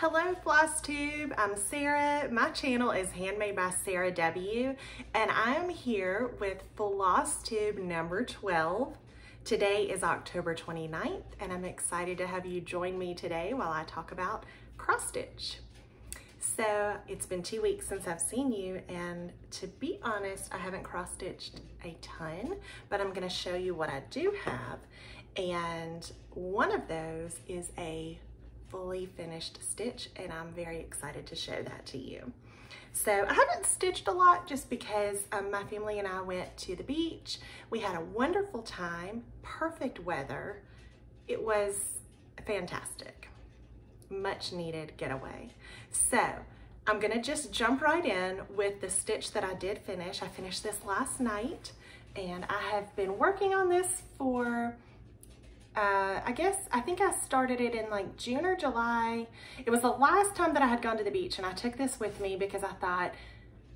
Hello Floss Tube, I'm Sarah. My channel is Handmade by Sarah W. And I'm here with Floss Tube number 12. Today is October 29th and I'm excited to have you join me today while I talk about cross stitch. So it's been two weeks since I've seen you and to be honest, I haven't cross stitched a ton, but I'm gonna show you what I do have. And one of those is a fully finished stitch and I'm very excited to show that to you. So I haven't stitched a lot just because um, my family and I went to the beach. We had a wonderful time, perfect weather. It was fantastic, much needed getaway. So I'm gonna just jump right in with the stitch that I did finish. I finished this last night and I have been working on this for uh, I guess, I think I started it in like June or July. It was the last time that I had gone to the beach and I took this with me because I thought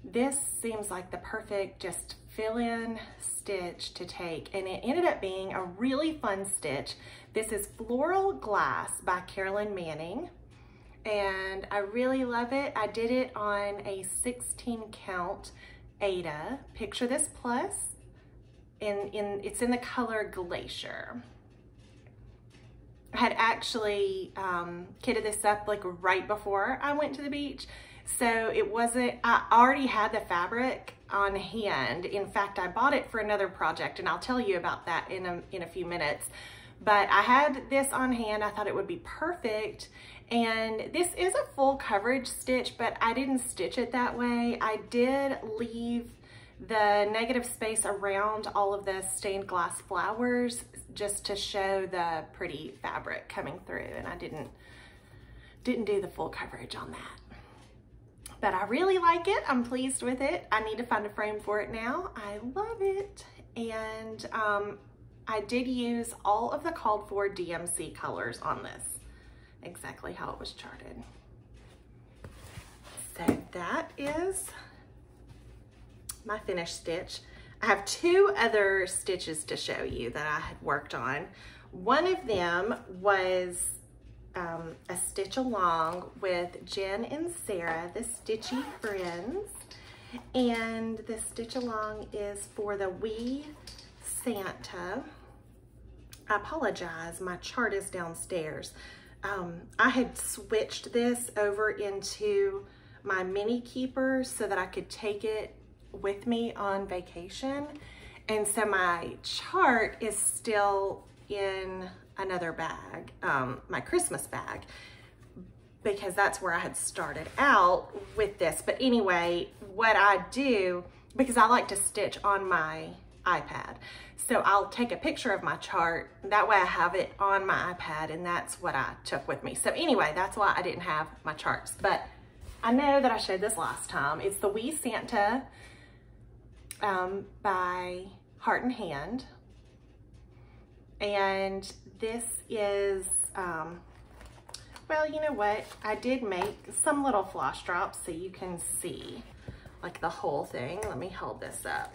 this seems like the perfect just fill-in stitch to take and it ended up being a really fun stitch. This is Floral Glass by Carolyn Manning and I really love it. I did it on a 16 count Aida. Picture this plus in, in it's in the color Glacier. Had actually um, kitted this up like right before I went to the beach. So it wasn't, I already had the fabric on hand. In fact, I bought it for another project and I'll tell you about that in a, in a few minutes. But I had this on hand. I thought it would be perfect. And this is a full coverage stitch, but I didn't stitch it that way. I did leave the negative space around all of the stained glass flowers just to show the pretty fabric coming through and I didn't didn't do the full coverage on that. But I really like it. I'm pleased with it. I need to find a frame for it now. I love it. And um, I did use all of the called for DMC colors on this. Exactly how it was charted. So that is my finished stitch. I have two other stitches to show you that I had worked on. One of them was um, a stitch along with Jen and Sarah, the Stitchy Friends. And the stitch along is for the Wee Santa. I apologize, my chart is downstairs. Um, I had switched this over into my mini keeper so that I could take it with me on vacation. And so my chart is still in another bag, um, my Christmas bag, because that's where I had started out with this. But anyway, what I do, because I like to stitch on my iPad. So I'll take a picture of my chart. That way I have it on my iPad and that's what I took with me. So anyway, that's why I didn't have my charts. But I know that I showed this last time. It's the Wee Santa um, by Heart and Hand. And this is, um, well, you know what? I did make some little floss drops so you can see like the whole thing. Let me hold this up.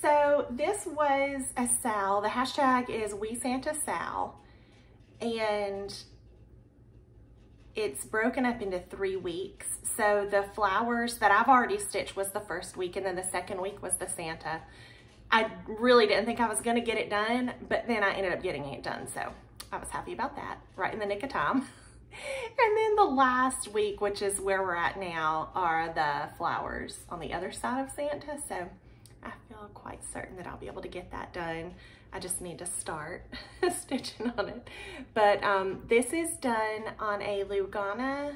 So this was a Sal. The hashtag is Wee Santa Sal. And it's broken up into three weeks. So the flowers that I've already stitched was the first week and then the second week was the Santa. I really didn't think I was gonna get it done, but then I ended up getting it done. So I was happy about that, right in the nick of time. and then the last week, which is where we're at now, are the flowers on the other side of Santa. So I feel quite certain that I'll be able to get that done. I just need to start stitching on it. But um, this is done on a Lugana,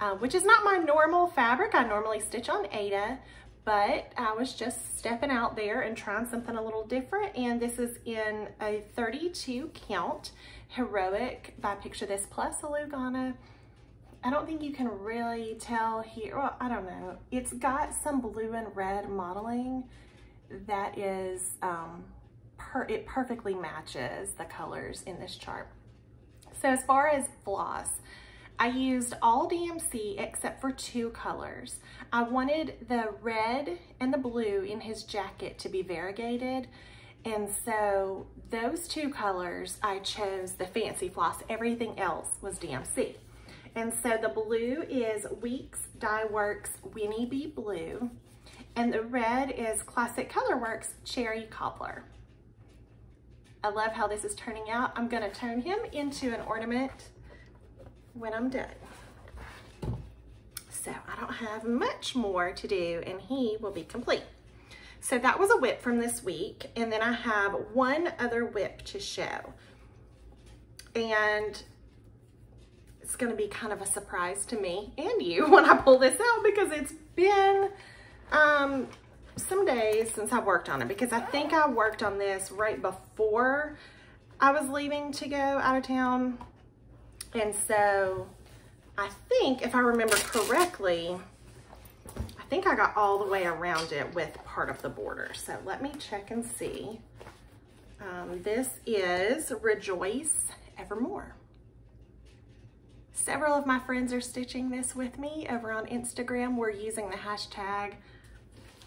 uh, which is not my normal fabric. I normally stitch on Aida, but I was just stepping out there and trying something a little different. And this is in a 32 count Heroic by Picture This Plus a Lugana. I don't think you can really tell here. Well, I don't know. It's got some blue and red modeling that is, um, per it perfectly matches the colors in this chart. So as far as floss, I used all DMC except for two colors. I wanted the red and the blue in his jacket to be variegated And so those two colors, I chose the Fancy Floss. Everything else was DMC. And so the blue is Weeks Dye Works Winnie Bee Blue. And the red is Classic Colorworks Cherry Cobbler. I love how this is turning out. I'm gonna turn him into an ornament when I'm done. So I don't have much more to do and he will be complete. So that was a WIP from this week. And then I have one other WIP to show. And it's gonna be kind of a surprise to me and you when I pull this out because it's been um, some days since I've worked on it because I think I worked on this right before I was leaving to go out of town. And so I think if I remember correctly, I think I got all the way around it with part of the border. So let me check and see. Um, this is Rejoice Evermore. Several of my friends are stitching this with me over on Instagram. We're using the hashtag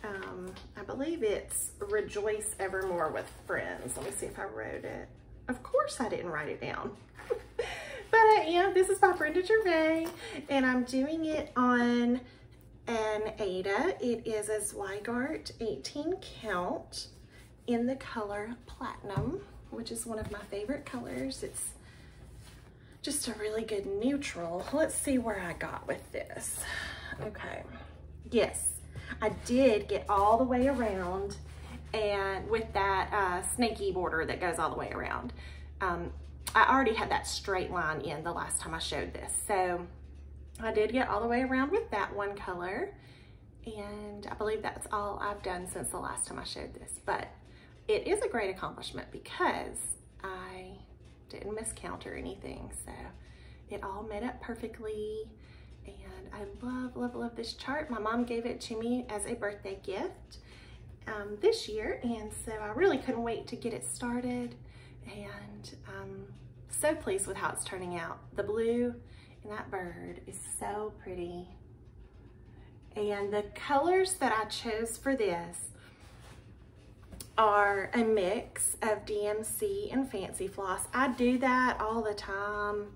um, I believe it's Rejoice Evermore with Friends. Let me see if I wrote it. Of course I didn't write it down. but uh, yeah, this is by Brenda Gervais, and I'm doing it on an Aida. It is a Zweigart 18 count in the color Platinum, which is one of my favorite colors. It's just a really good neutral. Let's see where I got with this. Okay, yes, I did get all the way around and with that uh, snaky border that goes all the way around. Um, I already had that straight line in the last time I showed this. So I did get all the way around with that one color. And I believe that's all I've done since the last time I showed this. But it is a great accomplishment because I didn't miscount or anything. So it all met up perfectly. And I love, love, love this chart. My mom gave it to me as a birthday gift um, this year. And so I really couldn't wait to get it started. And I'm so pleased with how it's turning out. The blue in that bird is so pretty. And the colors that I chose for this are a mix of DMC and Fancy Floss. I do that all the time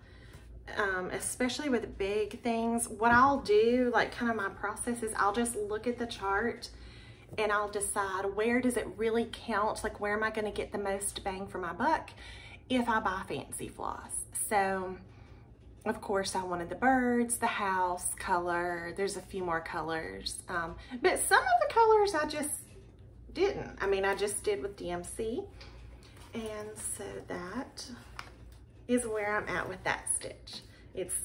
um, especially with big things, what I'll do, like kind of my process is I'll just look at the chart and I'll decide where does it really count? Like where am I gonna get the most bang for my buck if I buy fancy floss? So of course I wanted the birds, the house color, there's a few more colors. Um, but some of the colors I just didn't. I mean, I just did with DMC. And so that is where I'm at with that stitch. It's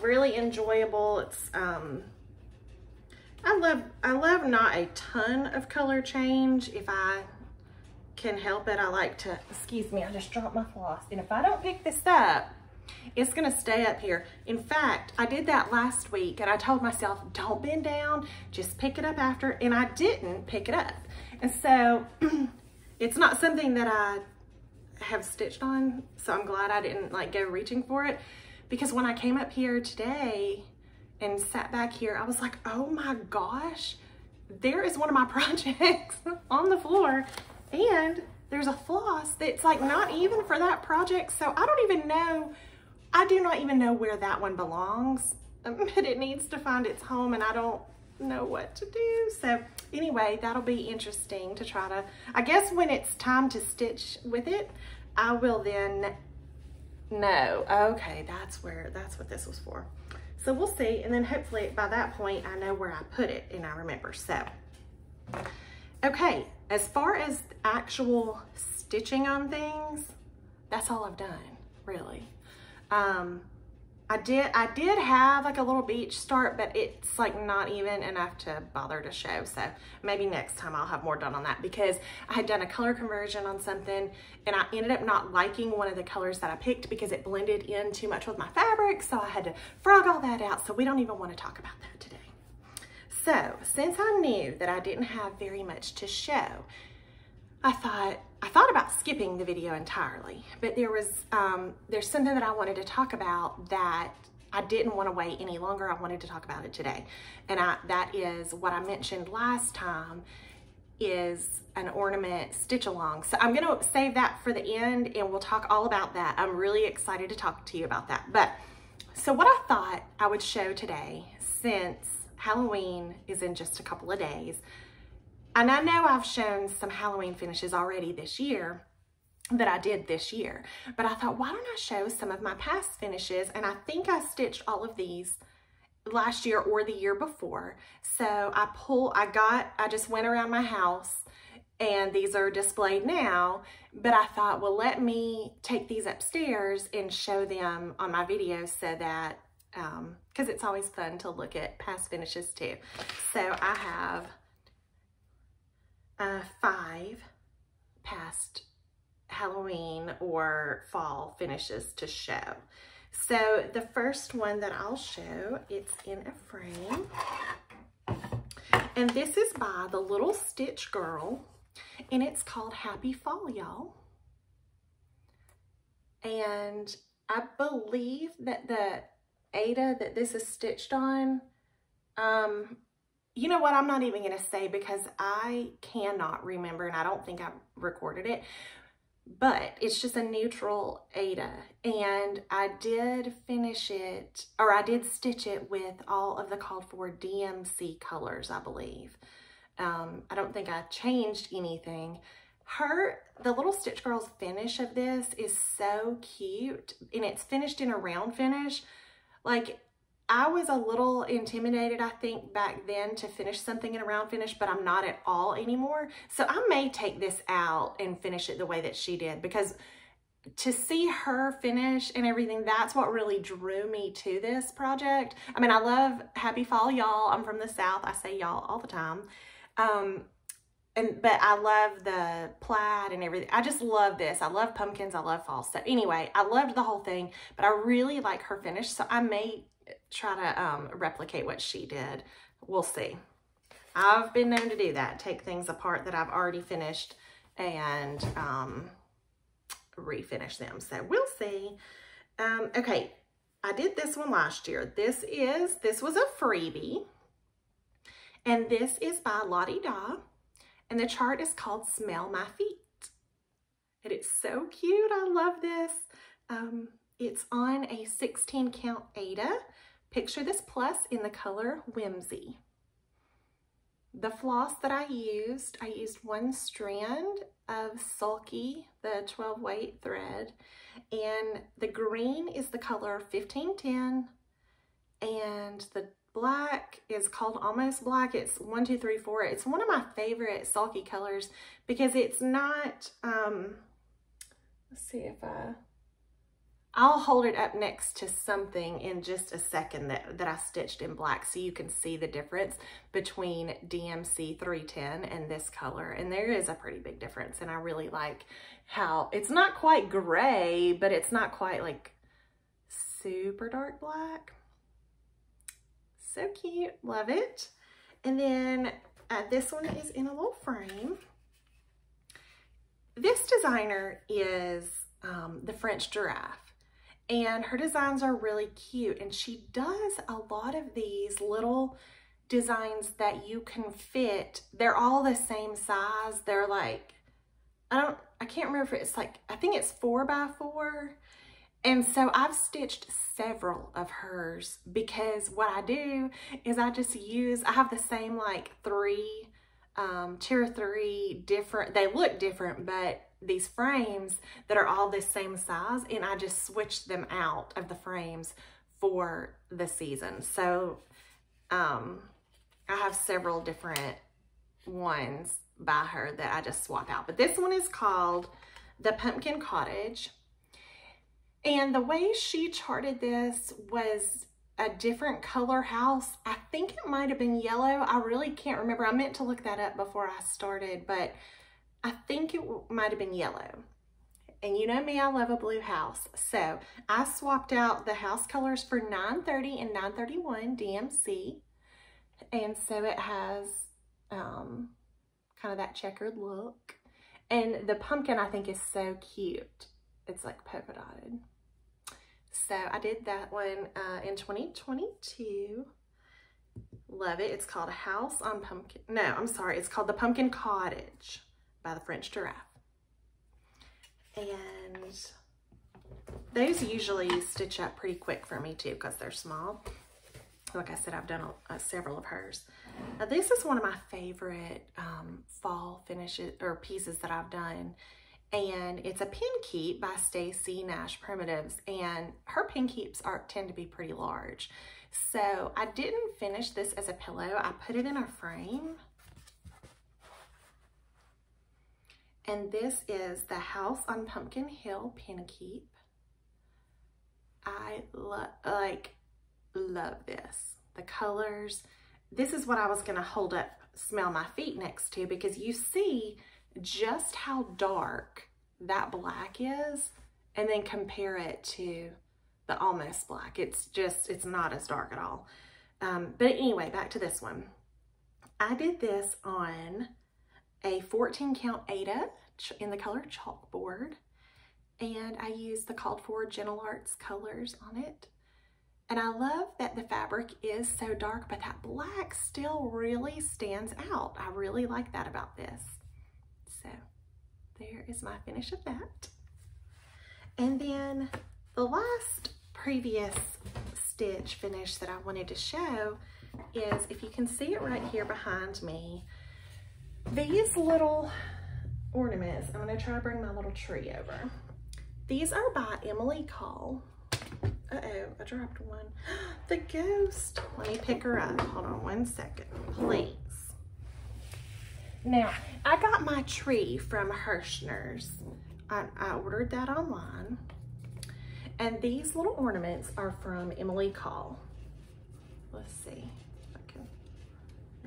really enjoyable. It's, um, I love, I love not a ton of color change. If I can help it, I like to, excuse me, I just dropped my floss. And if I don't pick this up, it's gonna stay up here. In fact, I did that last week and I told myself, don't bend down, just pick it up after, and I didn't pick it up. And so it's not something that I have stitched on. So I'm glad I didn't like go reaching for it because when I came up here today and sat back here, I was like, oh my gosh, there is one of my projects on the floor and there's a floss that's like not even for that project. So I don't even know, I do not even know where that one belongs, but it needs to find its home and I don't know what to do. So anyway, that'll be interesting to try to, I guess when it's time to stitch with it, I will then know, okay, that's where, that's what this was for. So we'll see. And then hopefully by that point, I know where I put it and I remember. So, okay, as far as actual stitching on things, that's all I've done, really. Um, I did I did have like a little beach start, but it's like not even enough to bother to show. So maybe next time I'll have more done on that because I had done a color conversion on something and I ended up not liking one of the colors that I picked because it blended in too much with my fabric. So I had to frog all that out. So we don't even want to talk about that today. So since I knew that I didn't have very much to show, I thought, I thought about skipping the video entirely, but there was, um, there's something that I wanted to talk about that I didn't want to wait any longer. I wanted to talk about it today. And I, that is what I mentioned last time is an ornament stitch along. So I'm gonna save that for the end and we'll talk all about that. I'm really excited to talk to you about that. But so what I thought I would show today, since Halloween is in just a couple of days, and I know I've shown some Halloween finishes already this year that I did this year, but I thought, why don't I show some of my past finishes? And I think I stitched all of these last year or the year before. So I pull, I got, I just went around my house and these are displayed now, but I thought, well, let me take these upstairs and show them on my video so that, um, cause it's always fun to look at past finishes too. So I have uh, five past Halloween or fall finishes to show. So the first one that I'll show, it's in a frame. And this is by the Little Stitch Girl. And it's called Happy Fall, y'all. And I believe that the Aida that this is stitched on, um, you know what, I'm not even going to say because I cannot remember and I don't think I recorded it, but it's just a neutral Aida. and I did finish it or I did stitch it with all of the called for DMC colors I believe. Um, I don't think I changed anything. Her the little stitch girl's finish of this is so cute and it's finished in a round finish. Like I was a little intimidated, I think, back then to finish something in a round finish, but I'm not at all anymore. So I may take this out and finish it the way that she did because to see her finish and everything, that's what really drew me to this project. I mean, I love Happy Fall, y'all. I'm from the South. I say y'all all the time. Um, and but I love the plaid and everything. I just love this. I love pumpkins. I love fall. So anyway, I loved the whole thing, but I really like her finish. So I may try to um, replicate what she did. We'll see. I've been known to do that, take things apart that I've already finished and um, refinish them. So we'll see. Um, okay, I did this one last year. This is, this was a freebie. And this is by Lottie Da. And the chart is called Smell My Feet. And it's so cute. I love this. Um, it's on a 16 count Aida Picture this plus in the color Whimsy. The floss that I used, I used one strand of Sulky, the 12 weight thread, and the green is the color 1510, and the black is called Almost Black. It's one, two, three, four. It's one of my favorite Sulky colors because it's not, um, let's see if I, I'll hold it up next to something in just a second that, that I stitched in black so you can see the difference between DMC 310 and this color. And there is a pretty big difference and I really like how it's not quite gray, but it's not quite like super dark black. So cute, love it. And then uh, this one is in a little frame. This designer is um, the French Giraffe and her designs are really cute and she does a lot of these little designs that you can fit. They're all the same size. They're like i don't i can't remember if it's like i think it's four by four. And so i've stitched several of hers because what i do is i just use i have the same like three um tier three different they look different but these frames that are all the same size and I just switched them out of the frames for the season. So um, I have several different ones by her that I just swap out. But this one is called the Pumpkin Cottage. And the way she charted this was a different color house. I think it might have been yellow. I really can't remember. I meant to look that up before I started, but I think it might have been yellow. And you know me, I love a blue house. So I swapped out the house colors for 930 and 931 DMC. And so it has um, kind of that checkered look. And the pumpkin I think is so cute. It's like polka dotted. So I did that one uh, in 2022. Love it. It's called a House on Pumpkin. No, I'm sorry. It's called the Pumpkin Cottage by the French Giraffe. And those usually stitch up pretty quick for me too because they're small. Like I said, I've done a, a, several of hers. Now this is one of my favorite um, fall finishes or pieces that I've done. And it's a pin keep by Stacy Nash Primitives. And her pin keeps are tend to be pretty large. So I didn't finish this as a pillow. I put it in a frame. And this is the House on Pumpkin Hill Penkeep. I like, love this. The colors. This is what I was going to hold up, smell my feet next to because you see just how dark that black is and then compare it to the almost black. It's just, it's not as dark at all. Um, but anyway, back to this one. I did this on a 14 count Aida in the color chalkboard and I used the called for Gentle Arts colors on it. And I love that the fabric is so dark, but that black still really stands out. I really like that about this. So there is my finish of that. And then the last previous stitch finish that I wanted to show is, if you can see it right here behind me, these little ornaments, I'm gonna try to bring my little tree over. These are by Emily Call. Uh-oh, I dropped one. The ghost. Let me pick her up. Hold on one second, please. Now, I got my tree from Herrschner's. I, I ordered that online. And these little ornaments are from Emily Call. Let's see.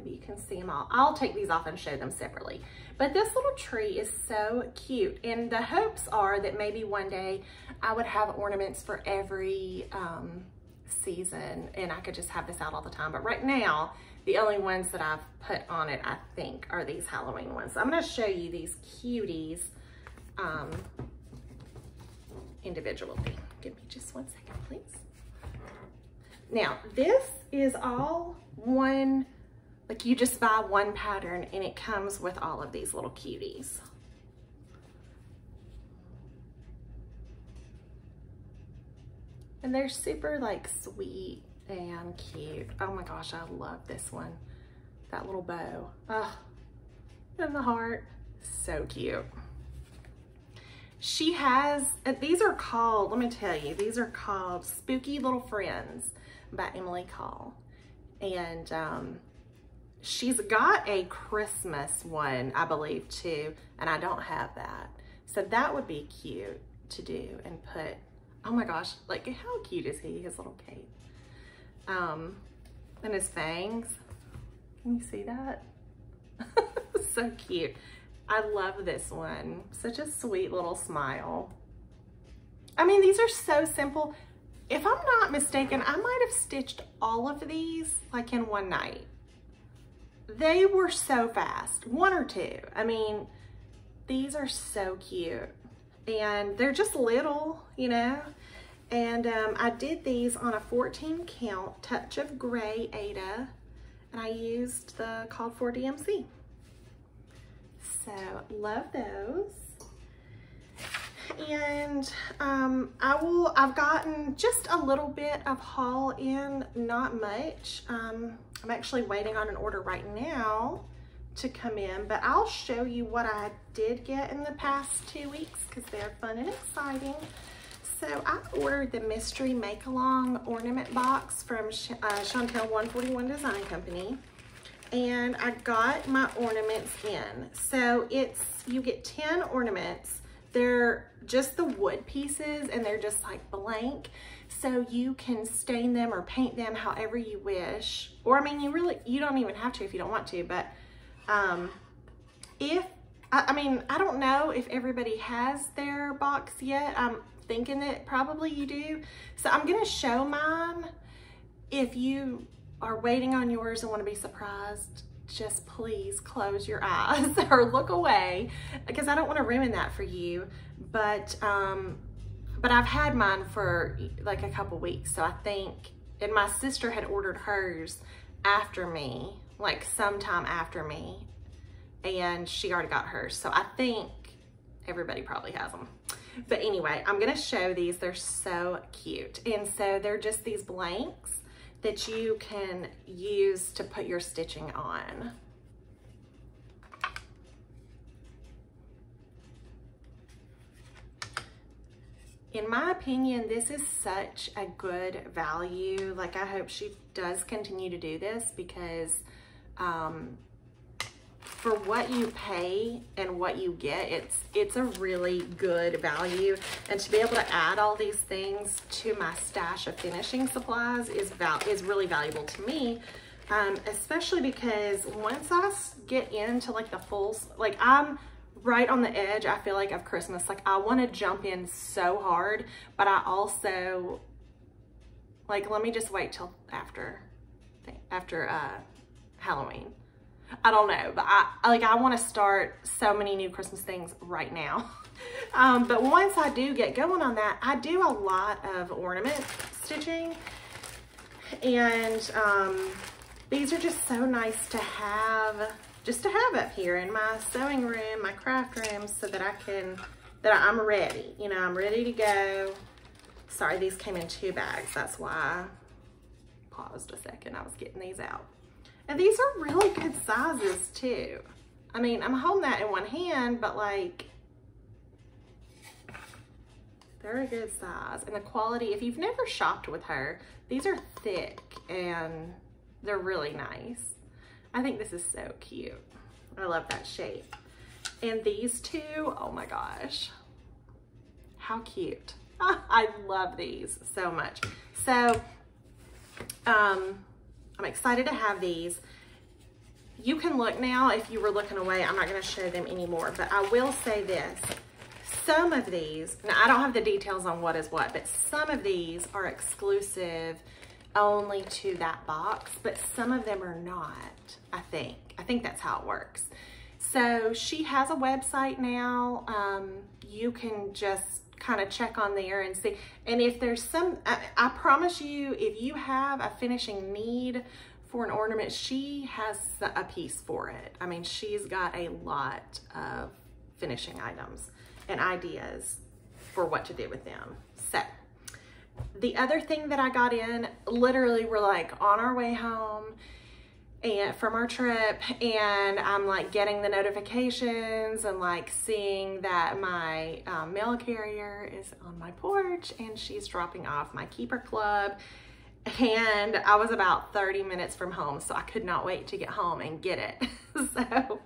Maybe you can see them all. I'll take these off and show them separately. But this little tree is so cute. And the hopes are that maybe one day I would have ornaments for every um, season and I could just have this out all the time. But right now, the only ones that I've put on it, I think, are these Halloween ones. So I'm gonna show you these cuties um, individually. Give me just one second, please. Now, this is all one, like you just buy one pattern and it comes with all of these little cuties. And they're super like sweet and cute. Oh my gosh, I love this one. That little bow. Oh, and the heart. So cute. She has, uh, these are called, let me tell you, these are called Spooky Little Friends by Emily Call. And um, she's got a Christmas one, I believe, too. And I don't have that. So that would be cute to do and put, oh my gosh, like how cute is he, his little cape? Um, and his fangs. Can you see that? so cute. I love this one. Such a sweet little smile. I mean, these are so simple. If I'm not mistaken, I might have stitched all of these like in one night. They were so fast, one or two. I mean, these are so cute. And they're just little, you know? And um, I did these on a 14 count Touch of Gray Aida and I used the called for DMC. So love those. And um, I will, I've gotten just a little bit of haul in, not much. Um, I'm actually waiting on an order right now to come in, but I'll show you what I did get in the past two weeks because they're fun and exciting. So I ordered the Mystery Make-Along ornament box from uh, Chantel 141 Design Company. And I got my ornaments in. So it's, you get 10 ornaments. They're just the wood pieces and they're just like blank. So you can stain them or paint them however you wish. Or I mean, you really, you don't even have to if you don't want to, but um, if, I, I mean, I don't know if everybody has their box yet. I'm thinking that probably you do. So I'm gonna show mine. If you are waiting on yours and wanna be surprised, just please close your eyes or look away because I don't wanna ruin that for you. But, um, but I've had mine for like a couple weeks. So I think, and my sister had ordered hers after me, like sometime after me, and she already got hers. So I think everybody probably has them. But anyway, I'm gonna show these. They're so cute. And so they're just these blanks that you can use to put your stitching on. in my opinion, this is such a good value. Like I hope she does continue to do this because um, for what you pay and what you get, it's it's a really good value. And to be able to add all these things to my stash of finishing supplies is val is really valuable to me. Um, especially because once I get into like the full, like I'm right on the edge, I feel like, of Christmas. Like, I want to jump in so hard, but I also, like, let me just wait till after, after uh, Halloween. I don't know, but I, like, I want to start so many new Christmas things right now. um, but once I do get going on that, I do a lot of ornament stitching. And um, these are just so nice to have just to have up here in my sewing room, my craft room, so that I can, that I'm ready. You know, I'm ready to go. Sorry, these came in two bags. That's why I paused a second. I was getting these out. And these are really good sizes too. I mean, I'm holding that in one hand, but like, they're a good size. And the quality, if you've never shopped with her, these are thick and they're really nice. I think this is so cute. I love that shape. And these two, oh my gosh, how cute. I love these so much. So um, I'm excited to have these. You can look now, if you were looking away, I'm not gonna show them anymore, but I will say this. Some of these, now I don't have the details on what is what, but some of these are exclusive only to that box, but some of them are not, I think. I think that's how it works. So she has a website now. Um, you can just kind of check on there and see. And if there's some, I, I promise you, if you have a finishing need for an ornament, she has a piece for it. I mean, she's got a lot of finishing items and ideas for what to do with them. So the other thing that I got in, literally we're like on our way home and from our trip and I'm like getting the notifications and like seeing that my um, mail carrier is on my porch and she's dropping off my keeper club. And I was about 30 minutes from home so I could not wait to get home and get it. So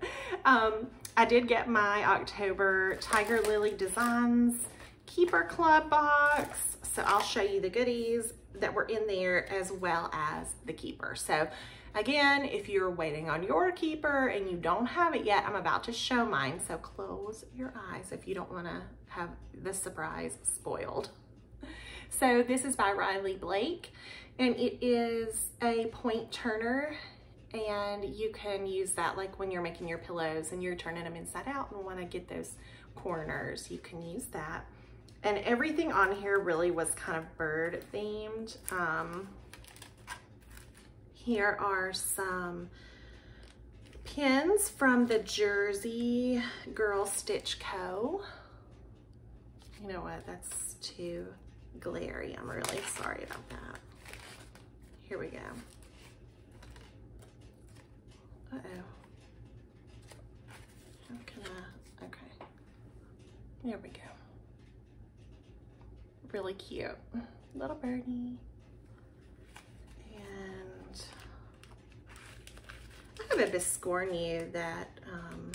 um, I did get my October Tiger Lily Designs Keeper Club box. So I'll show you the goodies that were in there as well as the keeper. So again, if you're waiting on your keeper and you don't have it yet, I'm about to show mine. So close your eyes if you don't wanna have the surprise spoiled. So this is by Riley Blake and it is a point turner and you can use that like when you're making your pillows and you're turning them inside out and wanna get those corners, you can use that. And everything on here really was kind of bird themed. Um, here are some pins from the Jersey Girl Stitch Co. You know what, that's too glary. I'm really sorry about that. Here we go. Uh-oh. How can I, okay. There we go really cute. Little birdie. And I have a Biscornu that um,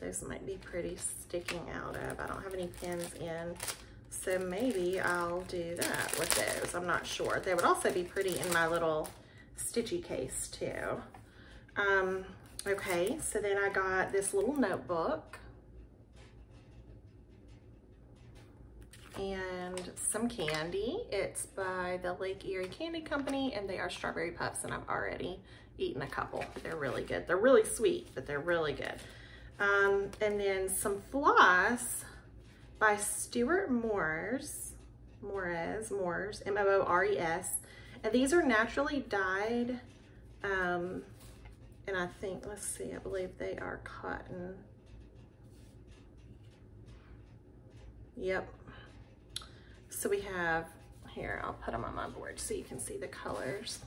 those might be pretty sticking out of. I don't have any pins in. So maybe I'll do that with those. I'm not sure. They would also be pretty in my little stitchy case too. Um, okay, so then I got this little notebook and some candy. It's by the Lake Erie Candy Company and they are strawberry puffs and I've already eaten a couple. They're really good. They're really sweet, but they're really good. Um, and then some floss by Stuart Moores, Moores, Moores, M-O-O-R-E-S. And these are naturally dyed Um, and I think, let's see, I believe they are cotton. Yep. So we have, here, I'll put them on my board so you can see the colors.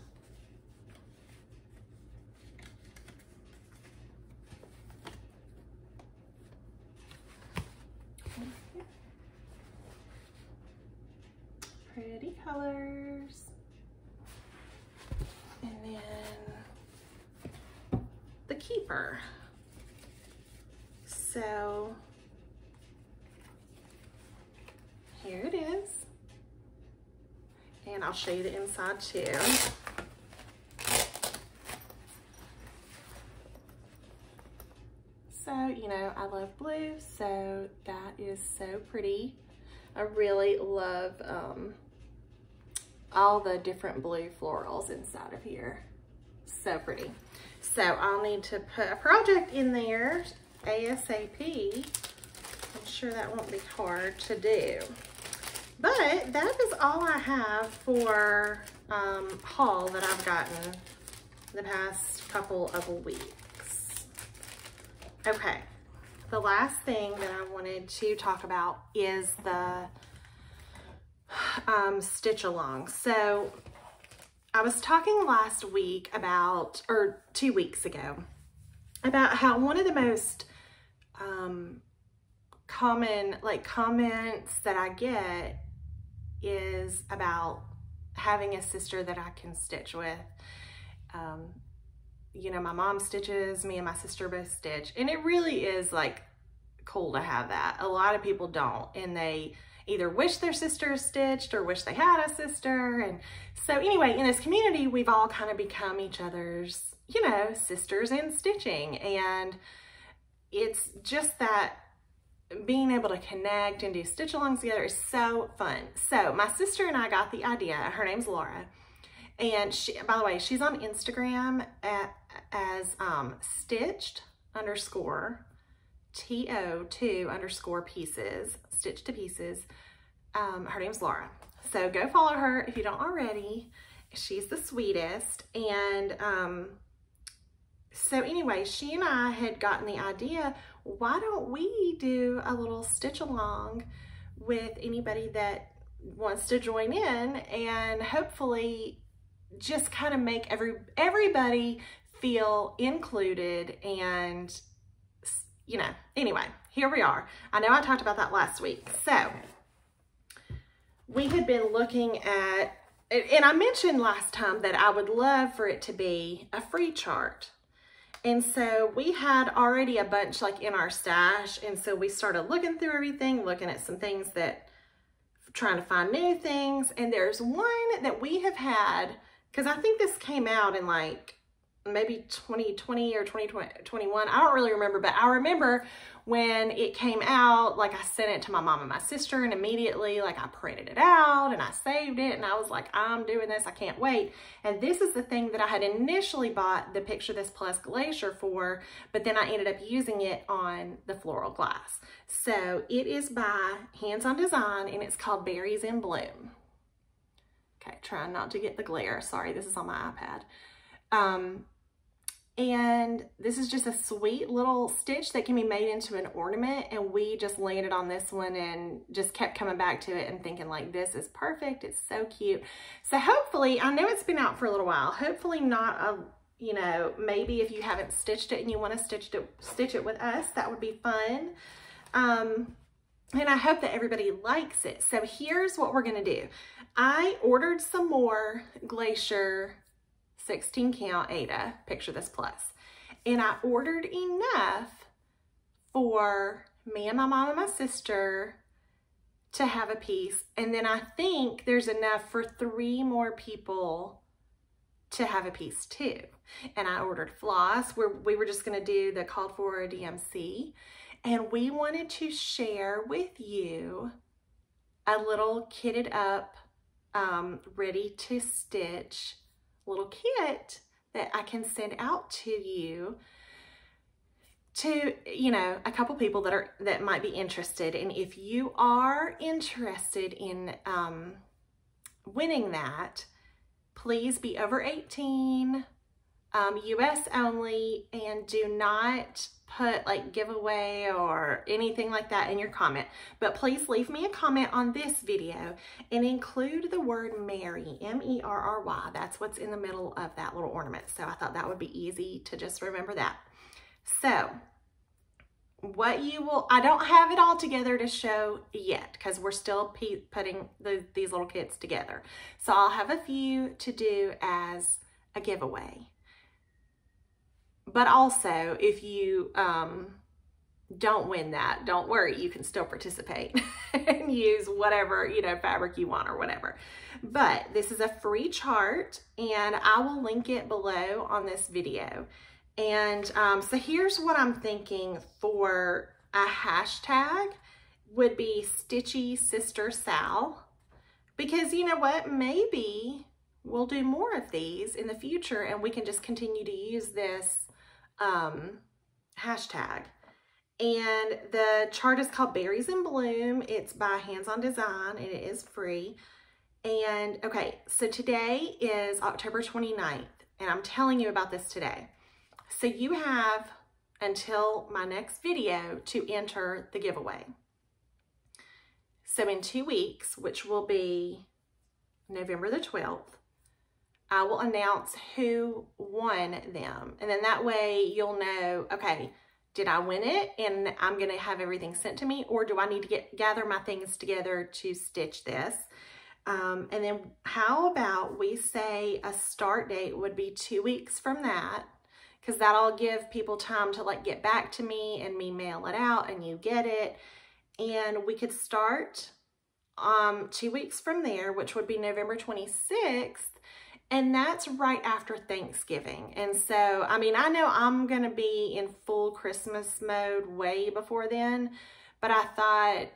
Pretty colors. And then the keeper. So here it is. And I'll show you the inside too. So, you know, I love blue, so that is so pretty. I really love um, all the different blue florals inside of here. So pretty. So I'll need to put a project in there ASAP. I'm sure that won't be hard to do. But that is all I have for um, haul that I've gotten the past couple of weeks. Okay, the last thing that I wanted to talk about is the um, stitch along. So I was talking last week about, or two weeks ago, about how one of the most um, common like comments that I get is about having a sister that I can stitch with. Um, you know, my mom stitches, me and my sister both stitch, and it really is like cool to have that. A lot of people don't, and they either wish their sister stitched or wish they had a sister. And so anyway, in this community, we've all kind of become each other's, you know, sisters in stitching. And it's just that being able to connect and do stitch alongs together is so fun. So my sister and I got the idea, her name's Laura, and she, by the way, she's on Instagram at, as um, stitched underscore TO2 underscore pieces, stitch to pieces. Um, her name's Laura. So go follow her if you don't already. She's the sweetest. And um, so anyway, she and I had gotten the idea, why don't we do a little stitch along with anybody that wants to join in and hopefully just kind of make every everybody feel included and you know, anyway, here we are. I know I talked about that last week. So we had been looking at, and I mentioned last time that I would love for it to be a free chart. And so we had already a bunch like in our stash. And so we started looking through everything, looking at some things that, trying to find new things. And there's one that we have had, because I think this came out in like maybe 2020 or 2021. I don't really remember, but I remember when it came out, like I sent it to my mom and my sister and immediately like I printed it out and I saved it and I was like, I'm doing this, I can't wait. And this is the thing that I had initially bought the Picture This Plus Glacier for, but then I ended up using it on the floral glass. So it is by Hands On Design and it's called Berries in Bloom. Okay, trying not to get the glare. Sorry, this is on my iPad. Um, and this is just a sweet little stitch that can be made into an ornament. And we just landed on this one and just kept coming back to it and thinking like, this is perfect. It's so cute. So hopefully, I know it's been out for a little while. Hopefully not a, you know, maybe if you haven't stitched it and you want to stitch it, stitch it with us, that would be fun. Um, and I hope that everybody likes it. So here's what we're going to do. I ordered some more Glacier 16 count Aida, picture this plus. And I ordered enough for me and my mom and my sister to have a piece. And then I think there's enough for three more people to have a piece too. And I ordered floss where we were just gonna do the called for DMC. And we wanted to share with you a little kitted up, um, ready to stitch little kit that I can send out to you to, you know, a couple people that are, that might be interested. And if you are interested in um, winning that, please be over 18, um, US only, and do not put like giveaway or anything like that in your comment. But please leave me a comment on this video and include the word Merry, M-E-R-R-Y. That's what's in the middle of that little ornament. So I thought that would be easy to just remember that. So what you will, I don't have it all together to show yet because we're still putting the, these little kits together. So I'll have a few to do as a giveaway. But also, if you um, don't win that, don't worry, you can still participate and use whatever, you know, fabric you want or whatever. But this is a free chart and I will link it below on this video. And um, so here's what I'm thinking for a hashtag would be Stitchy Sister Sal. Because you know what, maybe we'll do more of these in the future and we can just continue to use this um, hashtag. And the chart is called Berries in Bloom. It's by Hands On Design and it is free. And okay, so today is October 29th and I'm telling you about this today. So you have until my next video to enter the giveaway. So in two weeks, which will be November the 12th, I will announce who won them. And then that way you'll know, okay, did I win it and I'm going to have everything sent to me or do I need to get gather my things together to stitch this? Um, and then how about we say a start date would be two weeks from that because that'll give people time to like get back to me and me mail it out and you get it. And we could start um, two weeks from there, which would be November 26th. And that's right after Thanksgiving. And so, I mean, I know I'm going to be in full Christmas mode way before then, but I thought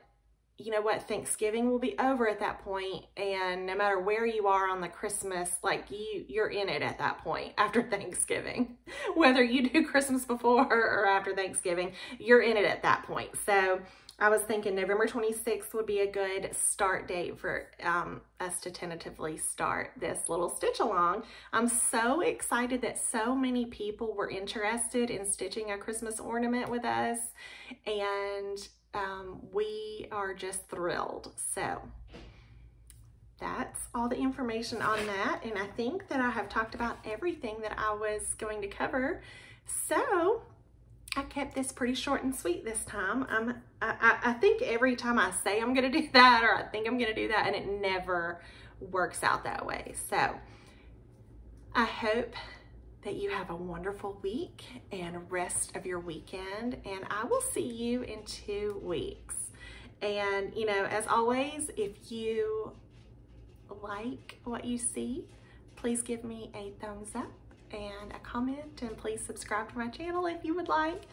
you know what, Thanksgiving will be over at that point, and no matter where you are on the Christmas, like you, you're in it at that point after Thanksgiving. Whether you do Christmas before or after Thanksgiving, you're in it at that point. So I was thinking November 26th would be a good start date for um, us to tentatively start this little stitch along. I'm so excited that so many people were interested in stitching a Christmas ornament with us, and um, we are just thrilled. So that's all the information on that. And I think that I have talked about everything that I was going to cover. So I kept this pretty short and sweet this time. I'm, I, I think every time I say I'm going to do that or I think I'm going to do that and it never works out that way. So I hope that you have a wonderful week and rest of your weekend. And I will see you in two weeks. And, you know, as always, if you like what you see, please give me a thumbs up and a comment and please subscribe to my channel if you would like.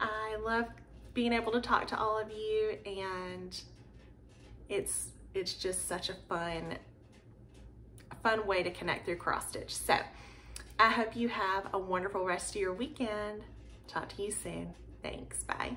I love being able to talk to all of you and it's it's just such a fun fun way to connect through cross stitch. So I hope you have a wonderful rest of your weekend. Talk to you soon. Thanks. Bye.